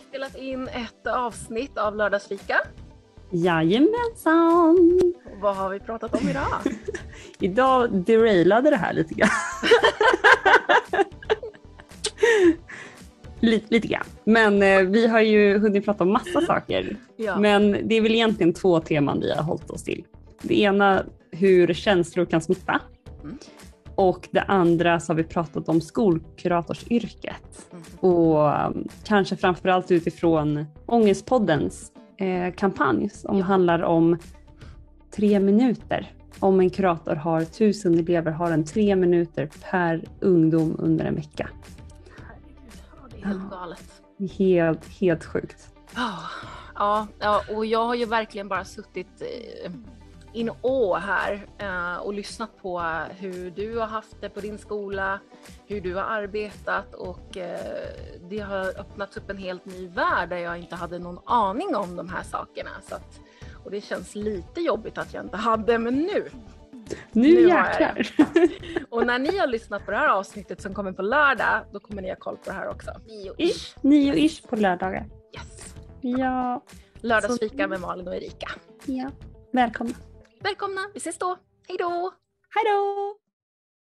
vi spelat in ett avsnitt av Lördagsfika. Jajamensan! Vad har vi pratat om idag? Idag derailade det här lite grann. lite, lite grann. Men eh, vi har ju hunnit prata om massa saker. Ja. Men det är väl egentligen två teman vi har hållit oss till. Det ena hur känslor kan smitta. Mm. Och det andra så har vi pratat om skolkuratorsyrket. Mm. Och um, kanske framförallt utifrån Ångestpoddens eh, kampanj som Ja. handlar om tre minuter. Om en kurator har tusen elever har den tre minuter per ungdom under en vecka. Herregud, ja, det är helt galet. Helt, helt sjukt. Ja, ja, ja, och jag har ju verkligen bara suttit eh, in å här eh, och lyssnat på hur du har haft det på din skola, hur du har arbetat och eh, det har öppnats upp en helt ny värld där jag inte hade någon aning om de här sakerna. Så att, och det känns lite jobbigt att jag inte hade, men nu. Nu, Nu jäklar! Och när ni har lyssnat på det här avsnittet som kommer på lördag, då kommer ni ha koll på det här också. Nio Ish, nio ish på lördagar. Yes. Ja, Lördagsfika med Malin och Erika. ja. Välkomna. Välkomna, vi ses då. Hej då! Hej då!